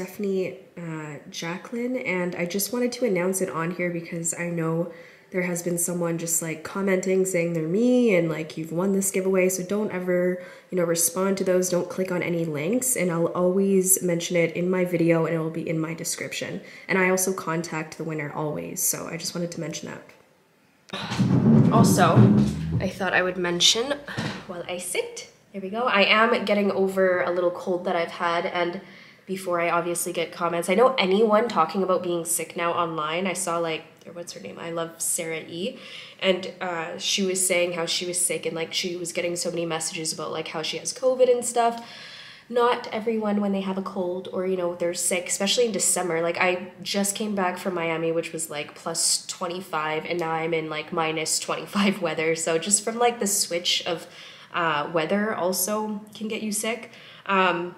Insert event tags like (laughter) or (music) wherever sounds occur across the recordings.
Stephanie uh, Jacqueline, and I just wanted to announce it on here because I know there has been someone just like commenting saying they're me and like you've won this giveaway so don't ever you know respond to those. Don't click on any links and i'll always mention it in my video and it will be in my description. And i also contact the winner always so i just wanted to mention that. Also i thought i would mention while i sit there we go i am getting over a little cold that i've had and before I obviously get comments. I know anyone talking about being sick now online. I saw like or what's her name? I love Sarah E. And uh, she was saying how she was sick and like she was getting so many messages about like how she has COVID and stuff. Not everyone, when they have a cold or you know they're sick, especially in December. Like I just came back from Miami, which was like plus 25, and now I'm in like minus 25 (laughs) weather. So just from like the switch of uh, weather also can get you sick. Um,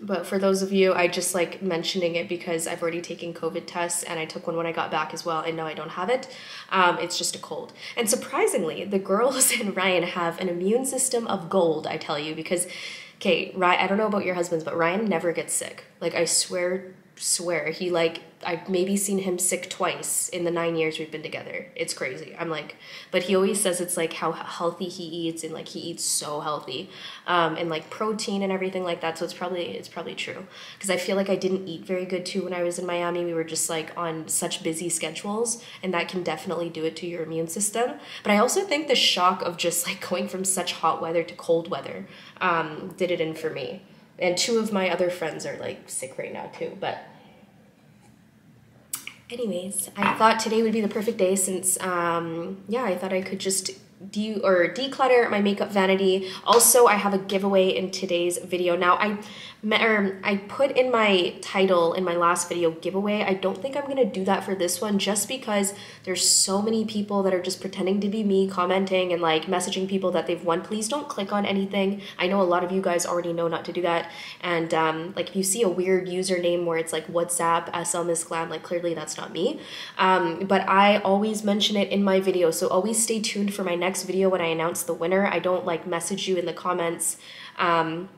but for those of you, I just like mentioning it because I've already taken COVID tests and I took one when I got back as well, and no, I don't have it. Um, it's just a cold. And surprisingly, the (laughs) girls and Ryan have an immune system of gold, I tell you, because, okay, Ryan, I don't know about your husbands, but Ryan never gets sick. Like, I swear, swear, he like I've maybe seen him sick twice in the nine years we've been together. It's crazy. I'm like, but he always says it's like how healthy he eats and like he eats so healthy, um, and like protein and everything like that. So it's probably it's probably true because I feel like I didn't eat very good too when I was in Miami. We were just like on such busy schedules, and that can definitely do it to your immune system. But I also think the shock of just like (laughs) going from such hot weather to cold weather um, did it in for me. And two of my other friends are like sick right now too, but anyways, I thought today would be the perfect day since, um, yeah, I thought I could just de or declutter my makeup vanity. Also, I have a giveaway in today's video. Now, I or I put in my title in my last video giveaway. I don't think I'm going to do that for this one just because there's so many people that are just pretending to be me commenting and like messaging people that they've won. Please don't click on anything. I know a lot of you guys already know not to do that. And um, like if you see a weird username where it's like WhatsApp SL Miss Glam, like clearly that's not me. Um, but I always mention it in my video. So always stay tuned for my next video when I announce the winner. I don't like message you in the comments. Um,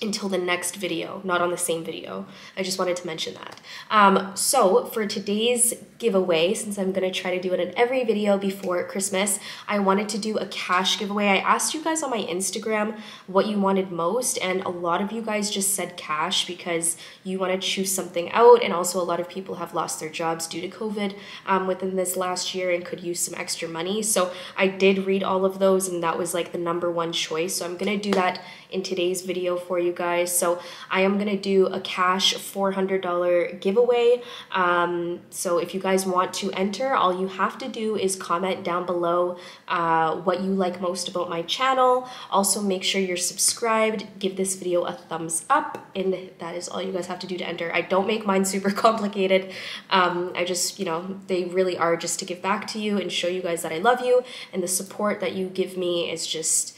until the next video, not on the same video. I just wanted to mention that. Um, so for today's giveaway, since I'm gonna try to do it in every video before Christmas, I wanted to do a cash giveaway. I asked you guys on my Instagram what you wanted most, and a lot of you guys just said cash because you wanna choose something out, and also a lot of people have lost their jobs due to COVID um, within this last year and could use some extra money. So I did read all of those, and that was like the number one choice. So I'm gonna do that in today's video for you guys. So I am gonna do a cash $400 giveaway. Um, so if you guys want to enter, all you have to do is comment down below uh, what you like most about my channel. Also make sure you're subscribed, give this video a thumbs up, and that is all you guys have to do to enter. I don't make mine super (laughs) complicated. Um, I just, you know, they really are just to give back to you and show you guys that I love you and the support that you give me is just,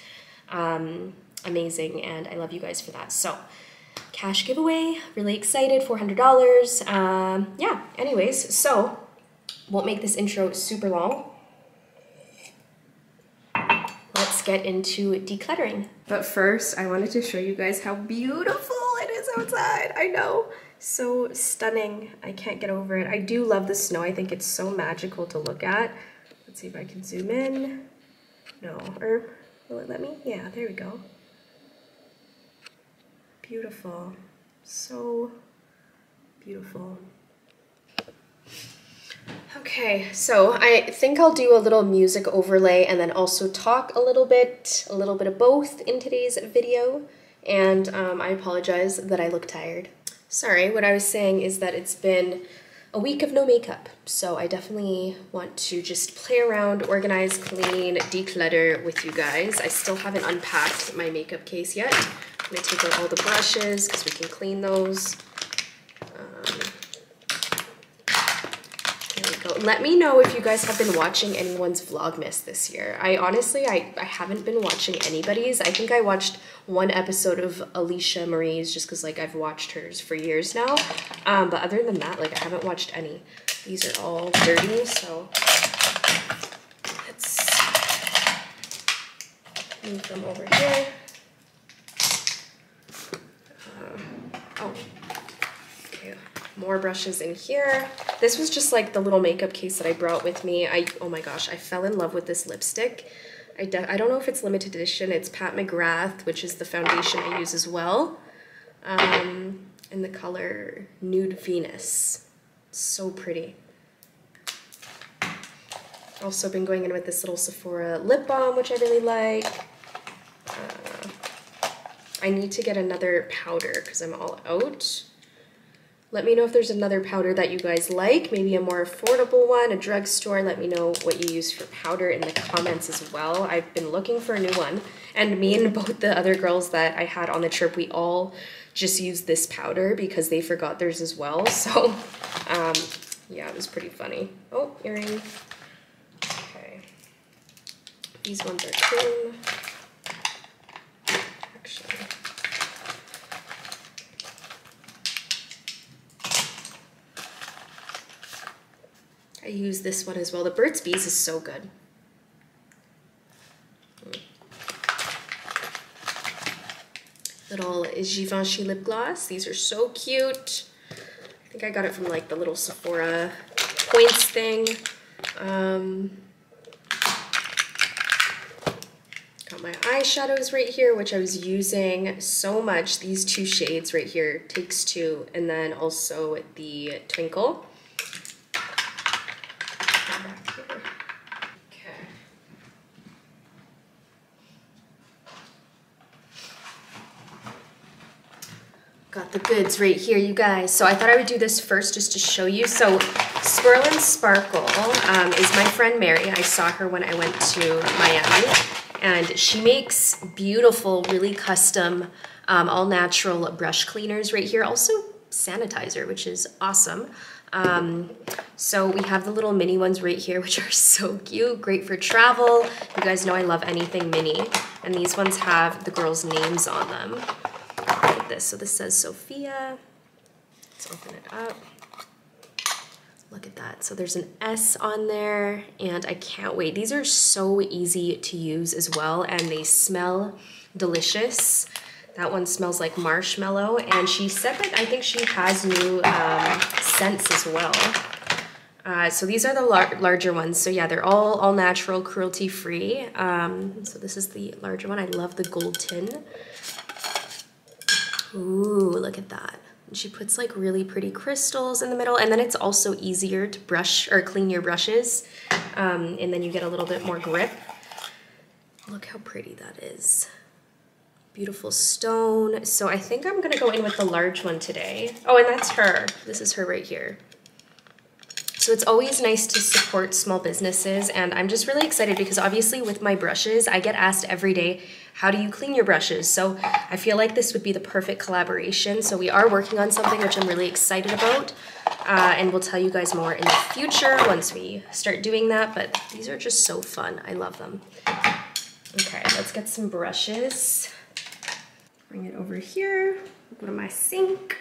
um, amazing and I love you guys for that. So cash giveaway, really excited, $400. Um, yeah, anyways, so won't make this intro super long. Let's get into decluttering. But first, I wanted to show you guys how beautiful it is outside. I know, so stunning. I can't get over it. I do love the snow. I think it's so magical to look at. Let's see if I can zoom in. No, or will it let me? Yeah, there we go beautiful. So beautiful. Okay, so I think I'll do a little music overlay and then also talk a little bit, a little bit of both in today's video. And um, I apologize that I look tired. Sorry, what I was saying is that it's been a week of no makeup. So I definitely want to just play around, organize, clean, declutter with you guys. I still haven't unpacked my makeup case yet. I'm gonna take out all the brushes because we can clean those. Um, there we go. Let me know if you guys have been watching anyone's Vlogmas this year. I honestly, I, I haven't been watching anybody's. I think I watched one episode of Alisha Marie's just because like I've watched hers for years now. Um, but other than that, like I haven't watched any. These are all dirty, so let's move them over here. More brushes in here. This was just like the little makeup case that I brought with me. I Oh my gosh, I fell in love with this lipstick. I, I don't know if it's limited edition. It's Pat McGrath, which is the foundation I use as well. Um, in the color Nude Venus. So pretty. Also been going in with this little Sephora lip balm, which I really like. Uh, I need to get another powder because I'm all out. Let me know if there's another powder that you guys like, maybe a more affordable one, a drugstore. Let me know what you use for powder in the comments as well. I've been looking for a new one. And me and (laughs) both the other girls that I had on the trip, we all just used this powder because they forgot theirs as well. (laughs) So, um, yeah, it was pretty funny. Oh, earring. Okay. These ones are cream. I use this one as well. The Burt's Bees is so good. Little Givenchy lip gloss. These are so cute. I think I got it from like the little Sephora points thing. Um, got my eyeshadows right here, which I was using so much. These two shades right here, Takes Two, and then also the Twinkle. Got the goods right here, you guys. So I thought I would do this first just to show you. So Swirl and Sparkle um, is my friend Mary. I saw her when I went to Miami. And she makes beautiful, really custom, um, all natural brush cleaners right here. Also sanitizer, which is awesome. Um, so we have the little mini ones right here, which are so cute, great for travel. You guys know I love anything mini. And these ones have the girls' names on them this. So this says Sophia. Let's open it up. Look at that. So there's an S on there and I can't wait. These are so easy to use as well and they smell delicious. That one smells like marshmallow and she said that I think she has new um, scents as well. Uh, so these are the lar larger ones. So yeah, they're all all natural, cruelty free. Um, so this is the larger one. I love the gold tin. Ooh, look at that. She puts like really pretty crystals in the middle and then it's also easier to brush or clean your brushes um, and then you get a little bit more grip. Look how pretty that is. Beautiful stone. So I think I'm gonna go in with the large one today. Oh, and that's her. This is her right here. So it's always nice to support small businesses and I'm just really excited because obviously with my brushes, I get asked every day, how do you clean your brushes? So I feel like this would be the perfect collaboration. So we are working on something which I'm really excited about uh, and we'll tell you guys more in the future once we start doing that, but these are just so fun. I love them. Okay, let's get some brushes. Bring it over here, go to my sink.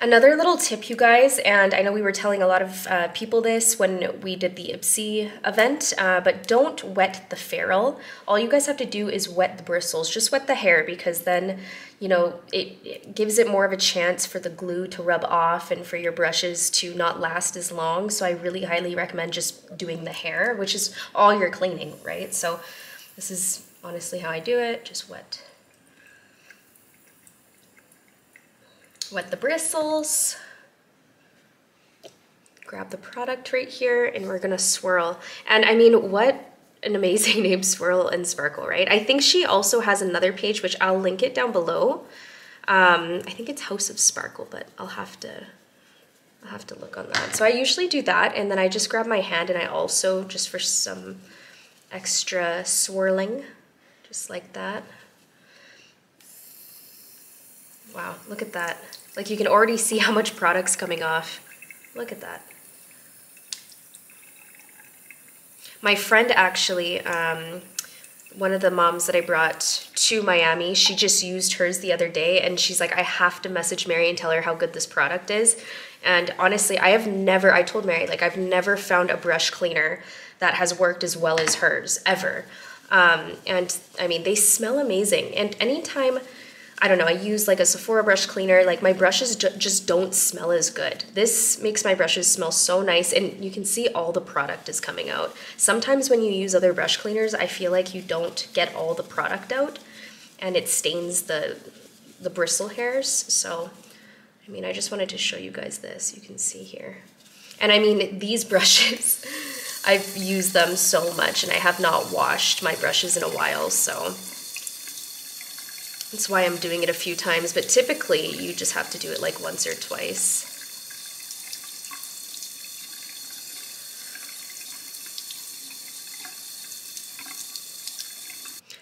Another little tip, you guys, and I know we were telling a lot of uh, people this when we did the Ipsy event, uh, but don't wet the ferrule. All you guys have to do is wet the bristles, just wet the hair because then, you know, it, it gives it more of a chance for the glue to rub off and for your brushes to not last as long. So I really highly recommend just doing the hair, which is all your cleaning, right? So this is honestly how I do it, just wet wet the bristles, grab the product right here, and we're gonna swirl. And I mean, what an amazing (laughs) name, Swirl and Sparkle, right? I think she also has another page, which I'll link it down below. Um, I think it's Haus of Sparkle, but I'll have to I'll have to look on that. So I usually do that, and then I just grab my hand, and I also, just for some extra swirling, just like that. Wow, look at that. Like you can already see how much product's coming off. Look at that. My friend actually, um, one of the moms that I brought to Miami, she just used hers the other day and she's like, I have to message Mary and tell her how good this product is. And honestly, I have never, I told Mary, like I've never found a brush cleaner that has worked as well as hers, ever. Um, and I mean, they smell amazing. And anytime I don't know, I use like a Sephora brush cleaner, like my brushes ju just don't smell as good. This makes my brushes smell so nice and you can see all the product is coming out. Sometimes when you use other brush cleaners, I feel like you don't get all the product out and it stains the, the bristle hairs. So, I mean, I just wanted to show you guys this. You can see here. And I mean, these (laughs) brushes, I've used them so much and I have not washed my brushes in a while, so that's why I'm doing it a few times, but typically you just have to do it like once or twice.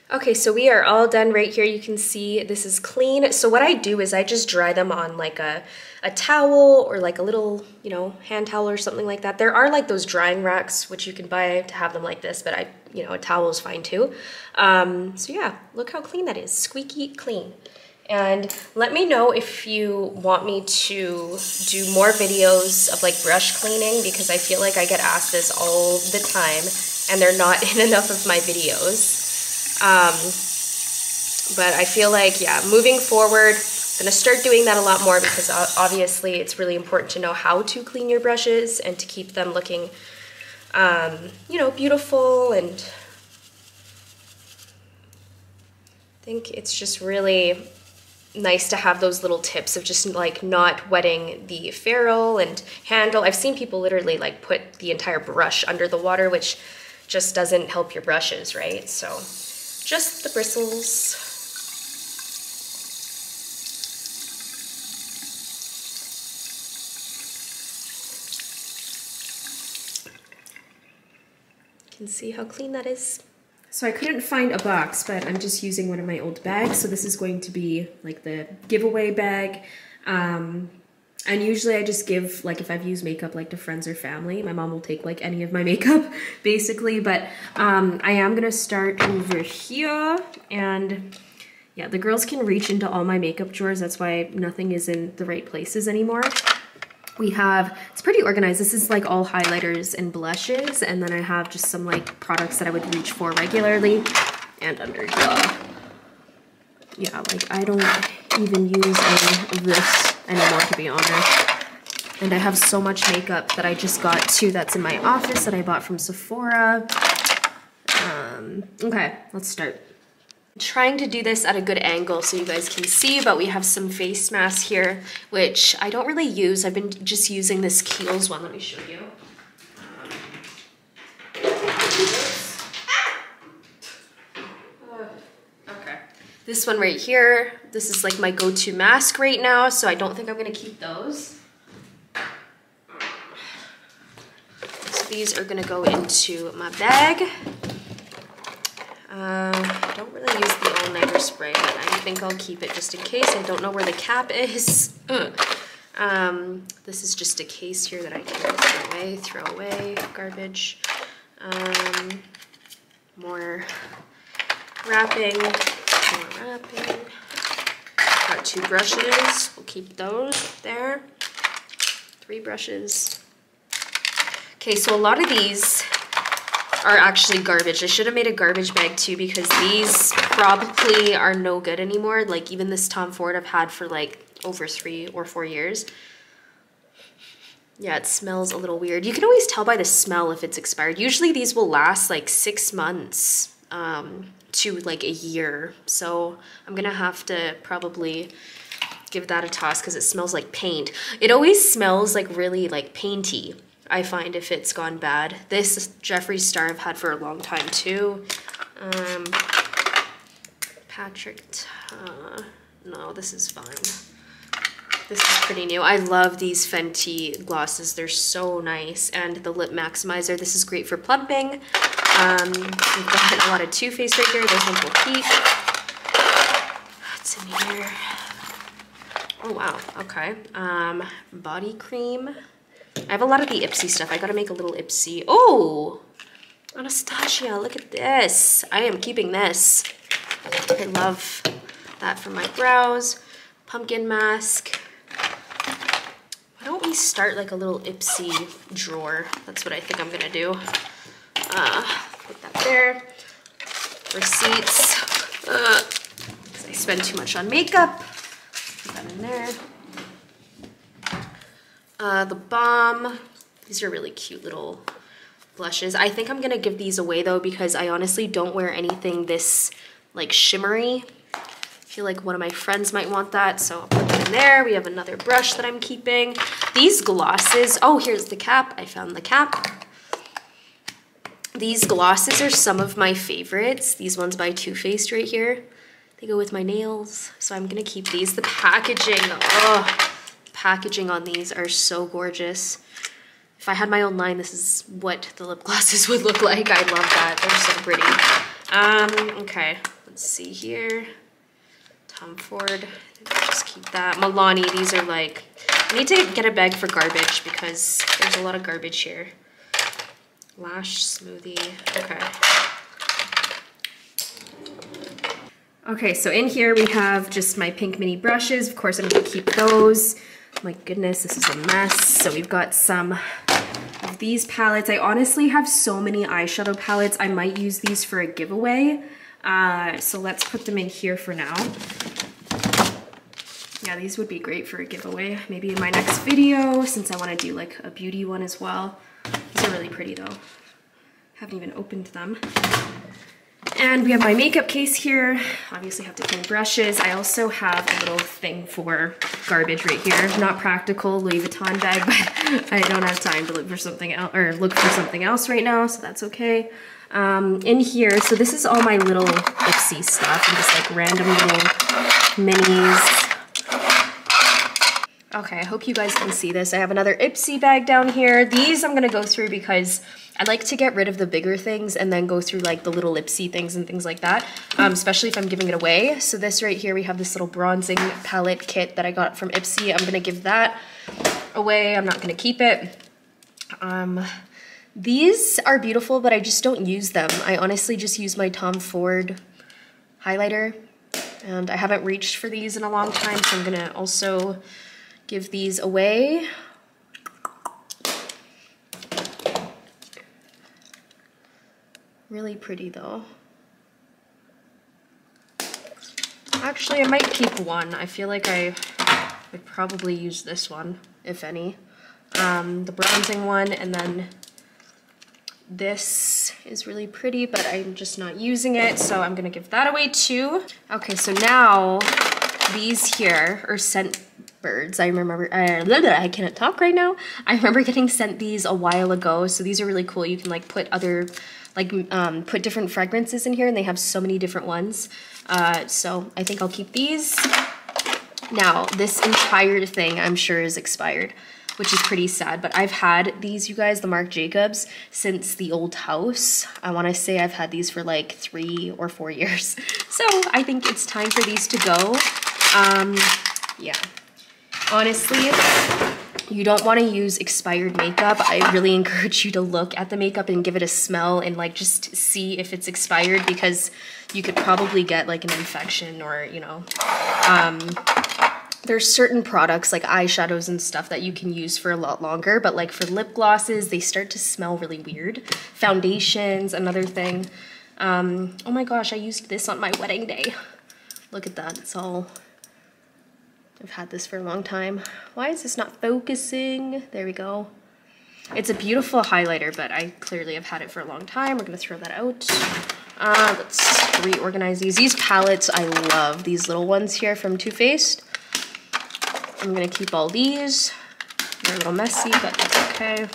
Okay, so we are all done right here. You can see this is clean. So what I do is I just dry them on like a, a towel or like a little, you know, hand towel or something like that. There are like those drying racks, which you can buy to have them like this, but I, you know, a towel is fine too. Um, so yeah, look how clean that is, squeaky clean. And let me know if you want me to do more videos of like brush cleaning because I feel like I get asked this all the time and they're not (laughs) in enough of my videos. Um, but I feel like, yeah, moving forward, I'm gonna start doing that a lot more because obviously it's really important to know how to clean your brushes and to keep them looking, um, you know, beautiful and I think it's just really nice to have those little tips of just like not wetting the ferrule and handle. I've seen people literally like put the entire brush under the water, which just doesn't help your brushes, right? So just the bristles. You can see how clean that is. So I couldn't find a box, but I'm just using one of my old bags. So this is going to be like the giveaway bag. Um, and usually I just give, like if I've used makeup like to friends or family, my mom will take like any of my (laughs) makeup basically. But um, I am gonna start over here and yeah, the girls can reach into all my makeup drawers. That's why nothing is in the right places anymore. We have, it's pretty organized. This is like all highlighters and blushes. And then I have just some like products that I would reach for regularly and under here. Yeah, like I don't even use any of this anymore, to be honest. And I have so much makeup that I just got too that's in my office that I bought from Sephora. Um, okay, let's start. Trying to do this at a good angle so you guys can see, but we have some face masks here, which I don't really use. I've been just using this Kiehl's one. Let me show you. Um, this one right here, this is like my go-to mask right now, so I don't think I'm gonna keep those. So these are gonna go into my bag. Uh, I don't really use the all-nighter spray, but I think I'll keep it just in case. I don't know where the cap is. (laughs) um, this is just a case here that I can throw away, throw away, garbage. Um, more wrapping more wrapping. Got two brushes, we'll keep those there. Three brushes. Okay, so a lot of these are actually garbage. I should have made a garbage bag too because these probably are no good anymore. Like even this Tom Ford I've had for like over three or four years. Yeah, it smells a little weird. You can always tell by the smell if it's expired. Usually these will last like six months. Um, to like a year. So I'm gonna have to probably give that a toss because it smells like paint. It always smells like really like painty, I find if it's gone bad. This Jeffree Star I've had for a long time too. Um, Patrick, uh, no, this is fine. This is pretty new. I love these Fenty glosses. They're so nice. And the lip maximizer, this is great for plumping. Um, we've got a lot of Too Faced right here. There's Wrinkle Peak. What's in here? Oh, wow. Okay. Um, body cream. I have a lot of the Ipsy stuff. I gotta make a little Ipsy. Oh! Anastasia, look at this. I am keeping this. I love that for my brows. Pumpkin mask. Why don't we start like a little Ipsy drawer? That's what I think I'm gonna do. Uh, put that there. Receipts. Uh, I spend too much on makeup. Put that in there. Uh, the Balm. These are really cute little blushes. I think I'm gonna give these away though because I honestly don't wear anything this like shimmery. I feel like one of my friends might want that, so I'll put that in there. We have another brush that I'm keeping. These glosses, oh, here's the cap. I found the cap. These glosses are some of my favorites. These ones by Too Faced right here. They go with my nails, so I'm gonna keep these. The packaging, oh, packaging on these are so gorgeous. If I had my own line, this is what the lip glosses (laughs) would look like. I love that, they're so pretty. Um, okay, let's see here. Tom Ford, just keep that. Milani, these are like, I need to get a bag for garbage because there's a lot of garbage here. Lash smoothie, okay. Okay, so in here we have just my pink mini brushes. Of course, I'm gonna keep those. My goodness, this is a mess. So we've got some of these palettes. I honestly have so many eyeshadow palettes. I might use these for a giveaway. Uh, so let's put them in here for now. Yeah, these would be great for a giveaway. Maybe in my next video, since I wanna do like a beauty one as well. These are really pretty though. Haven't even opened them. And we have my makeup case here. Obviously have to clean brushes. I also have a little thing for garbage right here. Not practical Louis Vuitton bag, (laughs) but I don't have time to look for something else or look for something else right now, so that's okay. Um, in here, so this is all my little Ipsy stuff and just like random little minis. Okay, I hope you guys can see this. I have another Ipsy bag down here. These I'm gonna go through because I like to get rid of the bigger things and then go through like the little Ipsy things and things like that, um, especially if I'm giving it away. So this right here, we have this little bronzing palette kit that I got from Ipsy. I'm gonna give that away. I'm not gonna keep it. Um, these are beautiful, but I just don't use them. I honestly just use my Tom Ford highlighter and I haven't reached for these in a long time, so I'm gonna also give these away. Really pretty though. Actually, I might keep one. I feel like I would probably use this one, if any. Um, the bronzing one, and then this is really pretty, but I'm just not using it, so I'm gonna give that away too. Okay, so now these here are scent birds. I remember, uh, I cannot talk right now. I remember getting sent these a while ago, so these are really cool. You can like put other like um, put different fragrances in here and they have so many different ones. Uh, so I think I'll keep these. Now, this entire thing I'm sure is expired, which is pretty sad, but I've had these, you guys, the Marc Jacobs, since the old house. I wanna say I've had these for like three or four (laughs) years. So I think it's time for these to go. Um, yeah, honestly, you don't want to use expired makeup, I really (laughs) encourage you to look at the makeup and give it a smell and like just see if it's expired because you could probably get like an infection or, you know, um, there's certain products like eyeshadows and stuff that you can use for a lot longer, but like for lip glosses, they start to smell really weird. Foundations, another thing. Um, oh my gosh, I used this on my wedding day. Look at that, it's all I've had this for a long time. Why is this not focusing? There we go. It's a beautiful highlighter, but I clearly have had it for a long time. We're gonna throw that out. Uh, let's reorganize these. These palettes I love. These little ones here from Too Faced. I'm gonna keep all these. They're a little messy, but that's okay.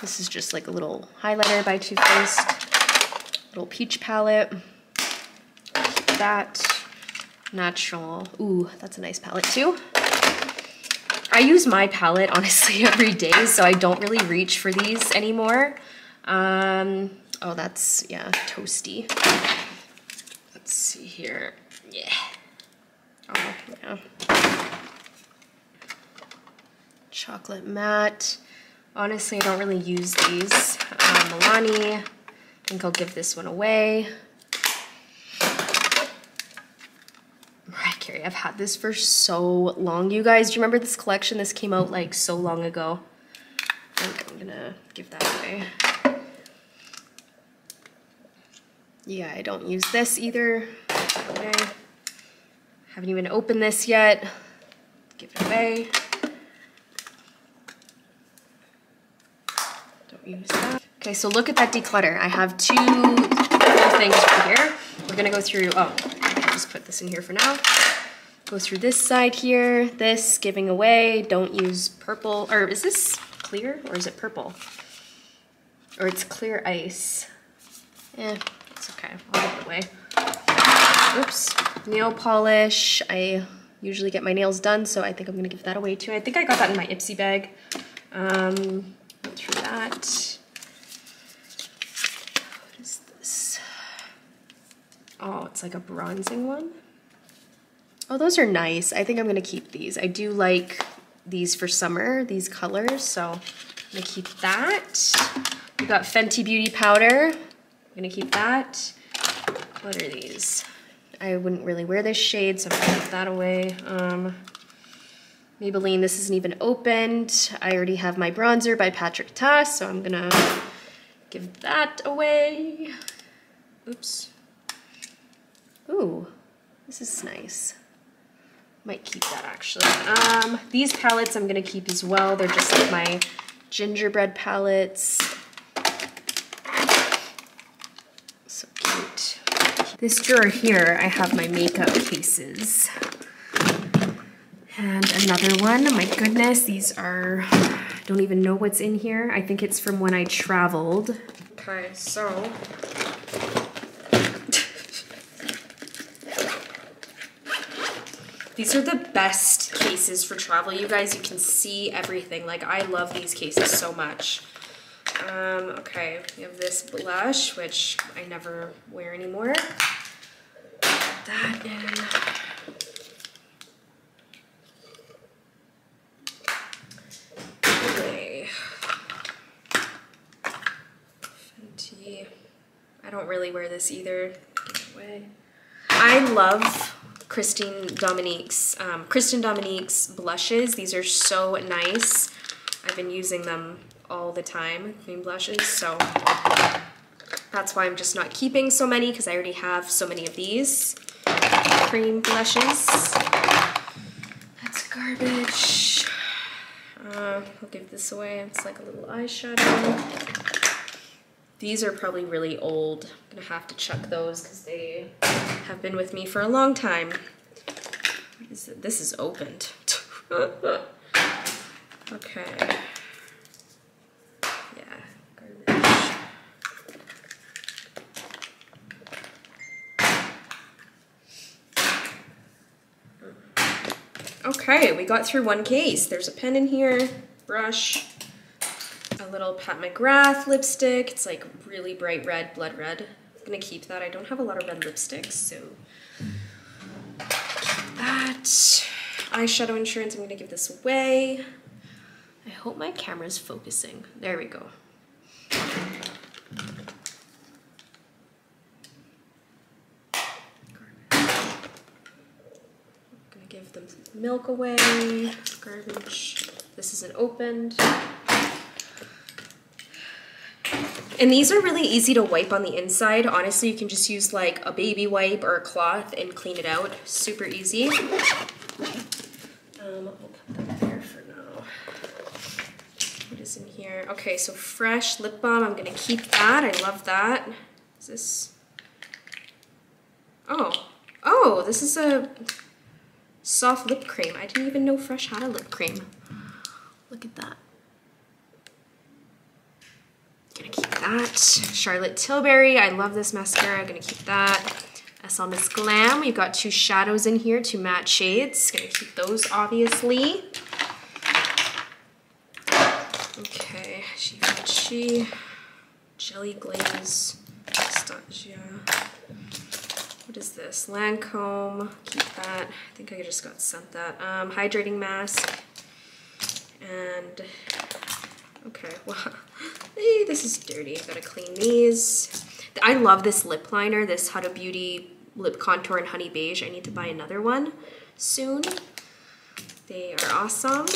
This is just like a little highlighter by Too Faced. Little peach palette. Keep that. Natural. Ooh, that's a nice palette too. I use my palette honestly (laughs) every day, so I don't really reach for these anymore. Um, oh, that's, yeah, toasty. Let's see here. Yeah. Oh, yeah. Chocolate matte. Honestly, I don't really use these. Um, Milani. I think I'll give this one away. I've had this for so long, you guys. Do you remember this collection? This came out like so long ago. I think I'm gonna give that away. Yeah, I don't use this either. Okay. Haven't even opened this yet. Give it away. Don't use that. Okay, so look at that declutter. I have two things right here. We're gonna go through, oh, just put this in here for now. Go through this side here, this, giving away, don't use purple, or is this clear or is it purple? Or it's clear ice. Eh, it's okay, I'll give it away. Oops, nail polish. I usually get my nails done, so I think I'm gonna give that away too. I think I got that in my Ipsy bag. Um, through that. What is this? Oh, it's like a bronzing one. Oh, those are nice. I think I'm gonna keep these. I do like these for summer, these colors, so I'm gonna keep that. We got Fenty Beauty Powder. I'm gonna keep that. What are these? I wouldn't really wear this shade, so I'm gonna put that away. Um, Maybelline, this isn't even opened. I already have my bronzer by Patrick Ta, so I'm gonna give that away. Oops. Ooh, this is nice. Might keep that actually. Um, these palettes I'm gonna keep as well. They're just like my gingerbread palettes. So cute. This drawer here, I have my makeup cases. And another one, my goodness, these are, don't even know what's in here. I think it's from when I traveled. Okay, so. These are the best cases for travel. You guys, you can see everything. Like, I love these cases so much. Um, okay, we have this blush, which I never wear anymore. Put that in. Okay. Fenty. I don't really wear this either. I love Christine Dominique's, um, Christen Dominique's blushes. These are so nice. I've been using them all the time, cream blushes, so that's why I'm just not keeping so many because I already have so many of these cream blushes. That's garbage. Uh, I'll give this away. It's like a little eyeshadow. These are probably really old. I'm gonna have to chuck those because they have been with me for a long time. This is opened. (laughs) okay. Yeah. Okay, we got through one case. There's a pen in here, brush, little Pat McGrath lipstick. It's like really bright red, blood red. I'm gonna keep that. I don't have a lot of red lipsticks, so keep that. Eyeshadow insurance, I'm gonna give this away. I hope my camera's focusing. There we go. Gonna give the milk away, garbage. This isn't opened. And these are really easy to wipe on the inside. Honestly, you can just use like a baby wipe or a cloth and clean it out. Super easy. Um, I'll put that there for now. What is in here? Okay, so fresh lip balm. I'm gonna keep that. I love that. Is this? Oh, oh, this is a soft lip cream. I didn't even know Fresh had a lip cream. Look at that. Gonna keep that. Charlotte Tilbury, I love this mascara, I'm gonna keep that. SL Miss Glam, we've got two shadows in here, two matte shades. Gonna keep those, obviously. Okay, she got she. Jelly Glaze. What is this? Lancome. Keep that. I think I just got sent that. Um, hydrating mask. And, okay, well, (laughs) hey, this is dirty. I gotta clean these. I love this lip liner, this Huda Beauty Lip Contour in Honey Beige. I need to buy another one soon. They are awesome.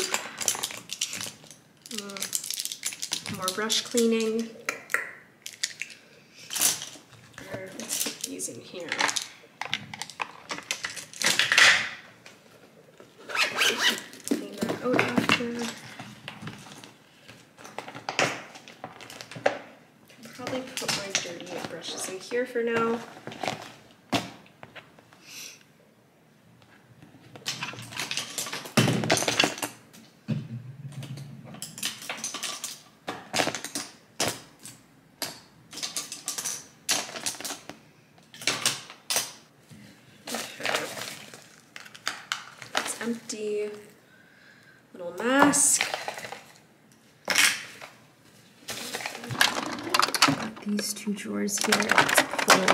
Mm. More brush cleaning. Let's these in here. here. Probably put my dirty brushes in here for now. empty little mask. These two drawers here. Let's pull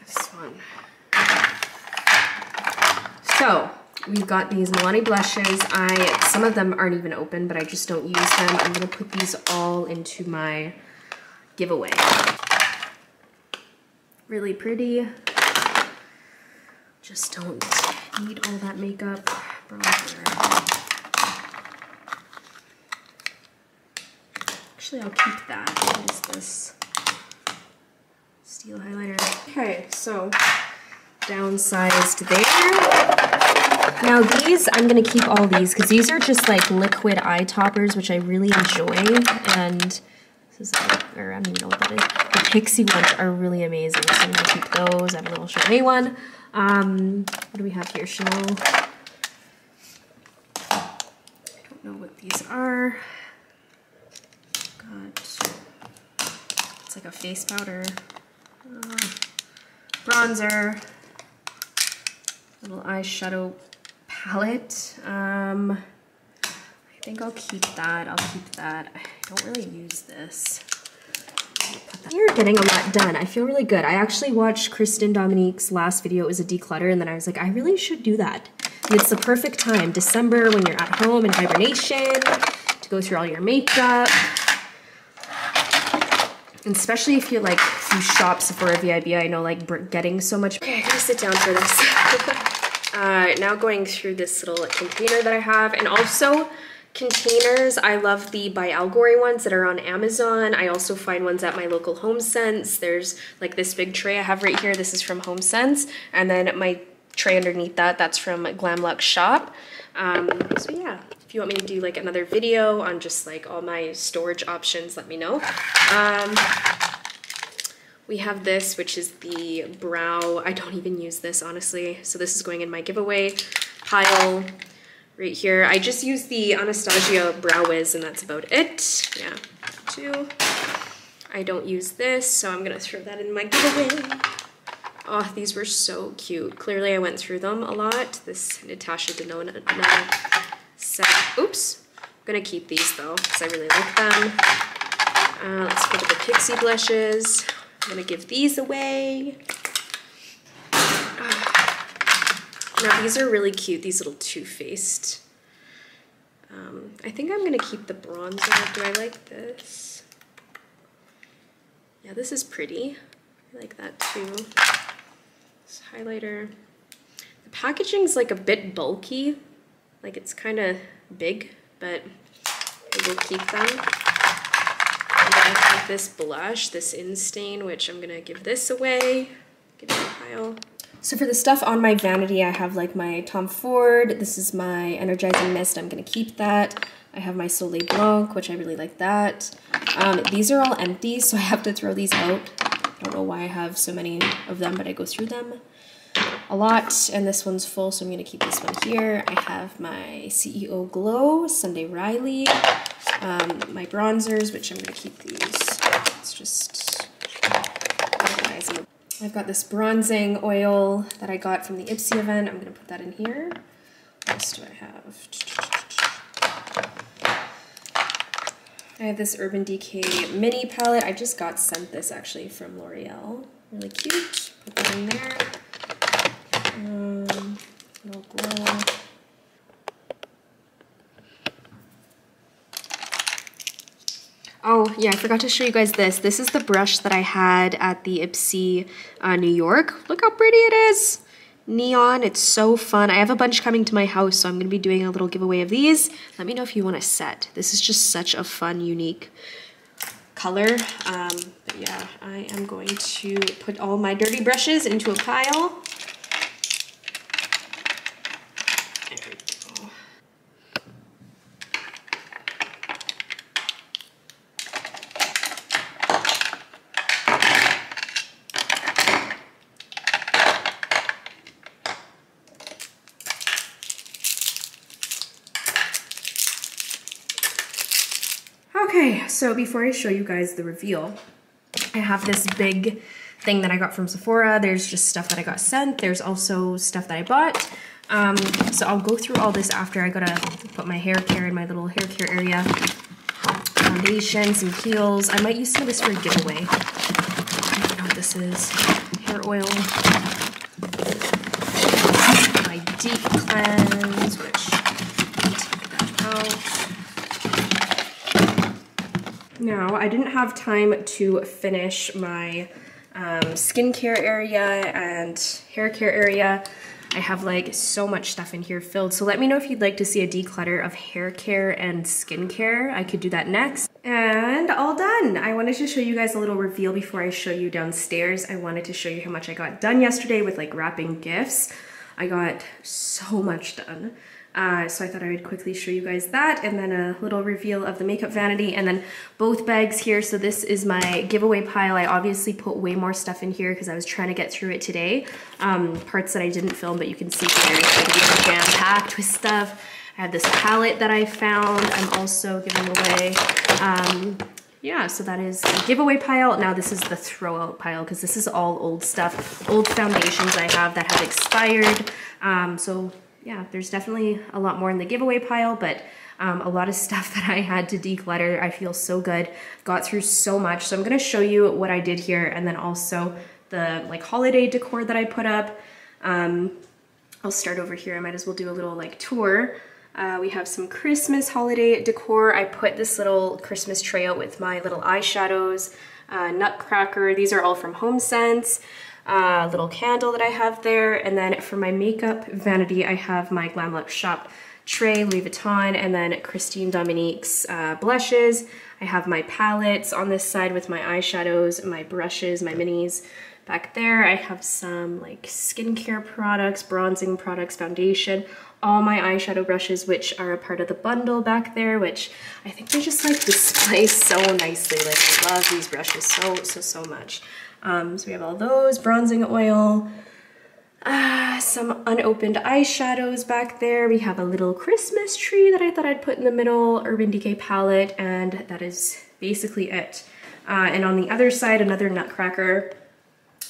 this one. So we've got these Milani blushes. I some of them aren't even open, but I just don't use them. I'm gonna put these all into my giveaway. Really pretty. Just don't need all that makeup. Bronzer. Actually, I'll keep that. What is this? Steel highlighter. Okay, so downsized there. Now these, I'm gonna keep all these because these are just like liquid eye toppers, which I really enjoy. And this is, or I don't even know what that is. The Pixi ones are really amazing, so I'm gonna keep those. I have a little Chanel one. Um, what do we have here? Chanel. I don't know what these are. Got, it's like a face powder. Uh, bronzer. Little eyeshadow palette. Um, I think I'll keep that. I'll keep that. I don't really use this. You're getting a lot done. I feel really good. I actually watched Christen Dominique's last video. It was a declutter, and then I was like, I really should do that. And it's the perfect time, December, when you're at home in hibernation, to go through all your makeup. Especially if you like you shop Sephora VIB, I know like getting so much. Okay, I gotta sit down for this. (laughs) uh, now going through this little container that I have, and also containers. I love the byAlegory ones that are on Amazon. I also find ones at my local HomeSense. There's like this big tray I have right here. This is from HomeSense. And then my tray underneath that, that's from Glam Luxe Shop. Um, so yeah, if you want me to do like another video on just like all my storage options, let me know. Um, we have this, which is the brow. I don't even use this, honestly. So this is going in my giveaway pile right here. I just use the Anastasia Brow Wiz and that's about it. Yeah, two. I don't use this, so I'm gonna throw that in my giveaway. Oh, these were so cute. Clearly I went through them a lot. This Natasha Denona set. Oops. I'm gonna keep these though, because I really like them. Uh, let's go to the Pixi blushes. I'm gonna give these away. Now these are really cute, these little Too Faced. Um, I think I'm gonna keep the bronzer. Do I like this? Yeah, this is pretty. I like that too. This highlighter. The packaging's like a bit bulky. Like it's kind of big, but I will keep them. And I have this blush, this Instain, which I'm gonna give this away. Give it a pile. So for the stuff on my vanity, I have like my Tom Ford. This is my Energizing Mist. I'm to keep that. I have my Soleil Blanc, which I really like that. Um, these are all empty, so I have to throw these out. I don't know why I have so many of them, but I go through them a lot. And this one's full, so I'm going to keep this one here. I have my CEO Glow, Sunday Riley, um, my bronzers, which I'm going to keep these. It's just organizing I've got this bronzing oil that I got from the Ipsy event. I'm going to put that in here. What else do I have? I have this Urban Decay mini palette. I just got sent this actually from L'Oreal. Really cute. Put that in there. Um. Oh, yeah, I forgot to show you guys this. This is the brush that I had at the Ipsy uh, New York. Look how pretty it is. Neon, it's so fun. I have a bunch coming to my house, so I'm going to be doing a little giveaway of these. Let me know if you want a set. This is just such a fun, unique color. Um, yeah, I am going to put all my dirty brushes into a pile. Okay, so before I show you guys the reveal, I have this big thing that I got from Sephora. There's just stuff that I got sent. There's also stuff that I bought. Um, so I'll go through all this after. I gotta put my hair care in my little hair care area. Foundation, some peels. I might use some of this for a giveaway. I don't know what this is. Hair oil. My deep cleanse, which take that out. Now, I didn't have time to finish my um, skincare area and hair care area. I have like so much stuff in here filled. So let me know if you'd like to see a declutter of hair care and skincare. I could do that next. And all done. I wanted to show you guys a little reveal before I show you downstairs. I wanted to show you how much I got done yesterday with like wrapping gifts. I got so much done. Uh, so I thought I would quickly show you guys that and then a little reveal of the makeup vanity and then both bags here. So this is my giveaway pile. I obviously put way more stuff in here because I was trying to get through it today. Um, parts that I didn't film, but you can see here it's jam-packed with stuff. I have this palette that I found. I'm also giving away. Um, yeah, so that is the giveaway pile. Now this is the throw out pile because this is all old stuff, old foundations I have that have expired. Um, so yeah, there's definitely a lot more in the giveaway pile, but um, a lot of (laughs) stuff that I had to declutter. I feel so good, got through so much. So I'm gonna show you what I did here and then also the like holiday decor that I put up. Um, I'll start over here. I might as well do a little like tour. Uh, we have some Christmas holiday decor. I put this little Christmas tray out with my little eyeshadows, uh, nutcracker. These are all from HomeSense uh, little candle that I have there. And then for my makeup vanity, I have my Glamlux Shop tray, Louis Vuitton, and then Christen Dominique's uh, blushes. I have my palettes on this side with my eyeshadows, my brushes, my minis. Back there, I have some like skincare products, bronzing products, foundation, all my eyeshadow brushes, which are a part of the bundle back there, which I think they just like (laughs) display so nicely. Like I love these brushes so, so, so much. Um, so we have all those, bronzing oil, uh, some unopened eyeshadows back there. We have a little Christmas tree that I thought I'd put in the middle, Urban Decay palette, and that is basically it. Uh, and on the other side, another nutcracker,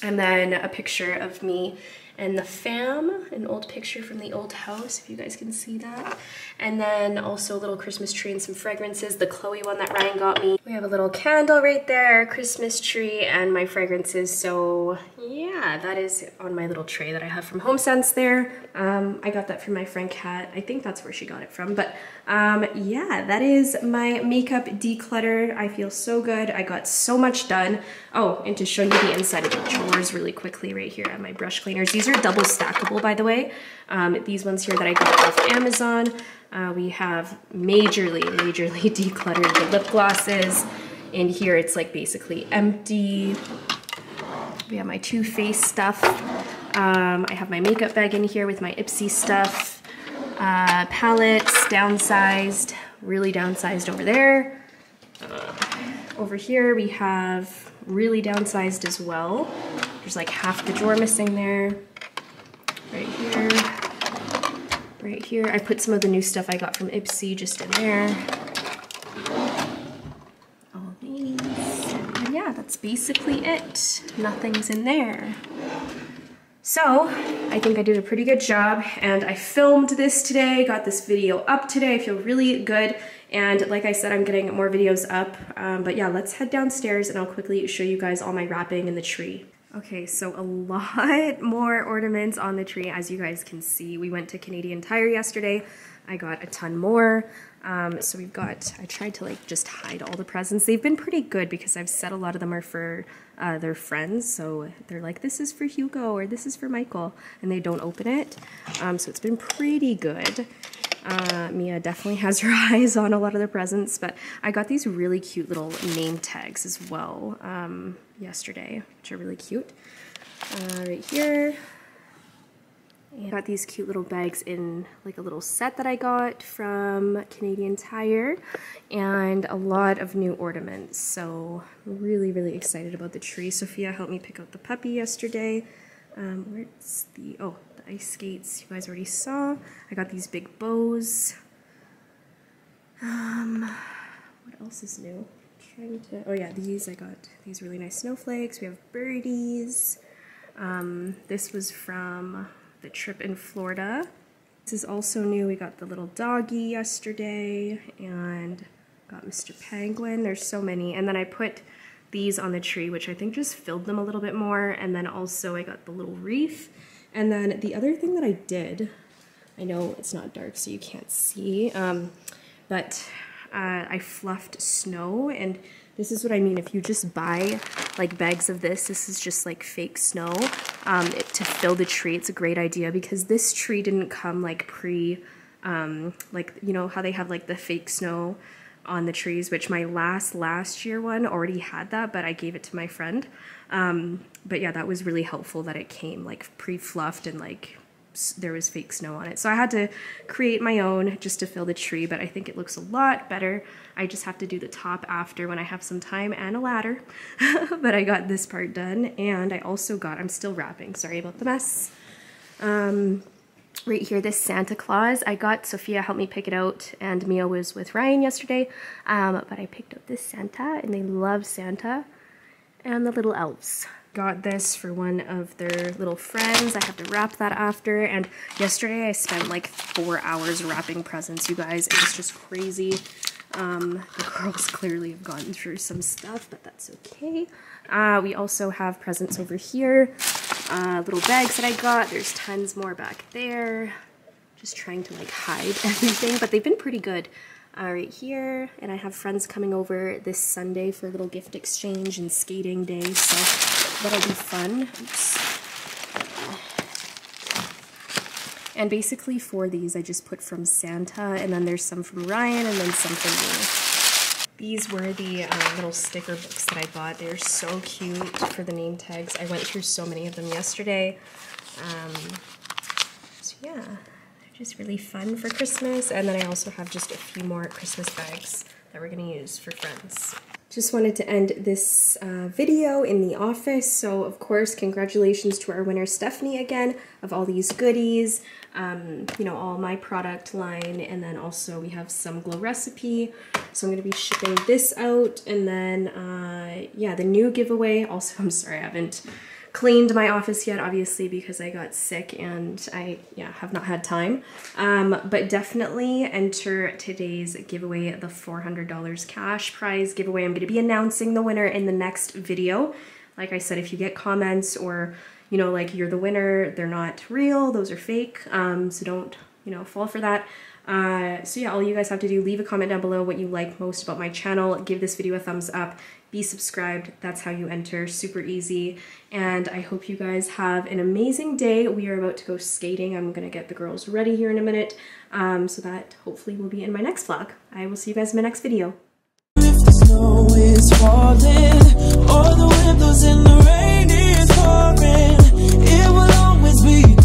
and then a picture of me and the fam, an old picture from the old house, if you guys can see that. And then also a little Christmas tree and some fragrances, the Chloe one that Ryan got me. We have a little candle right there, Christmas tree, and my fragrances. So yeah, that is on my little tray that I have from HomeSense there. Um, I got that from my friend Kat. I think that's where she got it from. But um, yeah, that is my makeup declutter. I feel so good. I got so much done. Oh, and to show you the inside of the drawers really quickly right here on my brush cleaners. These are double stackable, by the way. Um, these ones here that I got off Amazon. Uh, we have majorly, majorly (laughs) decluttered the lip glosses. In here, it's like basically empty. We have my Too Faced stuff. Um, I have my makeup bag in here with my Ipsy stuff. Uh, palettes, downsized, really downsized over there. Uh, over here we have really downsized as well. There's like half the drawer missing there. Right here. Right here. I put some of the new stuff I got from Ipsy just in there. All these. And yeah, that's basically it. Nothing's in there. So, I think I did a pretty good job and I filmed this today, got this video up today. I feel really good. And like I said, I'm getting more videos up. Um, but yeah, let's head downstairs and I'll quickly show you guys all my wrapping in the tree. Okay, so a (laughs) lot more ornaments on the tree, as you guys can see. We went to Canadian Tire yesterday. I got a ton more. Um, so we've got, I tried to like just hide all the presents. They've been pretty good because I've said a lot of them are for uh, their friends. So they're like, this is for Hugo or this is for Michael. And they don't open it. Um, so it's been pretty good. Uh, Mia definitely has (laughs) her eyes on a lot of the presents, but I got these really cute little name tags as well um, yesterday, which are really cute. Uh, right here. And got these cute little bags in like a little set that I got from Canadian Tire and a lot of new ornaments. So really, really excited about the tree. Sophia helped me pick out the puppy yesterday. Um, where's the, oh, the ice skates you guys already saw. I got these big bows. Um, what else is new? Trying to, oh yeah, these, I got these really nice snowflakes. We have birdies. Um, this was from the trip in Florida. This is also new. We got the little doggy yesterday and got Mr. Penguin. There's so many. And then I put these on the tree, which I think just filled them a little bit more. And then also I got the little wreath. And then the other thing that I did, I know it's not dark so you can't see, um, but uh, I fluffed snow and this is what I mean. If you just buy like bags of this, this is just like fake snow um, it, to fill the tree. It's a great idea because this tree didn't come like pre, um, like, you know, how they have like the fake snow on the trees, which my last, last year one already had that, but I gave it to my friend. Um, but yeah, that was really helpful that it came like pre-fluffed and like there was fake snow on it. So I had to create my own just to fill the tree, but I think it looks a lot better. I just have to do the top after when I have some time and a ladder. (laughs) but I got this part done and I also got, I'm still wrapping, sorry about the mess. Um, right here, this Santa Claus. I got Sophia helped me pick it out and Mia was with Ryan yesterday. Um, but I picked out this Santa and they love Santa and the little elves got this for one of their little friends. I have to wrap that after. And yesterday I spent like four hours wrapping presents, you guys. It was just crazy. Um, the (laughs) girls clearly have gotten through some stuff, but that's okay. Uh, we also have presents over here. Uh, little bags that I got. There's tons more back there. Just trying to like hide (laughs) everything, but they've been pretty good uh, right here. And I have friends coming over this Sunday for a little gift exchange and skating day, so that'll be fun. Oops. And basically for these, I just put from Santa, and then there's some from Ryan, and then some from me. These were the uh, little sticker books that I bought. They're so cute for the name tags. I went through so many of them yesterday. Um, so yeah they're just really fun for Christmas. And then I also have just a few more Christmas bags that we're gonna use for friends. Just wanted to end this uh, video in the office. So of course, congratulations to our winner Stephanie again of all these goodies. Um, you know, all my product line. And then also we have some glow recipe. So I'm gonna be shipping this out. And then, uh, yeah, the new giveaway. Also, (laughs) I'm sorry, I haven't cleaned my office yet, obviously, because I got sick and I yeah have not had time. Um, but definitely enter today's giveaway, the $400 cash prize giveaway. I'm going to be announcing the winner in the next video. Like I said, if you get comments or, you know, like you're the winner, they're not real, those are fake. Um, so don't, you know, fall for that. Uh, so yeah, all you guys have to do, leave a comment down below what you like most about my channel, give this video a thumbs up, be subscribed. That's how you enter. Super easy. And I hope you guys have an amazing day. We are about to go skating. I'm going to get the girls ready here in a minute um, so that hopefully will be in my next vlog. I will see you guys in my next video.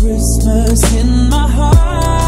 Christmas in my heart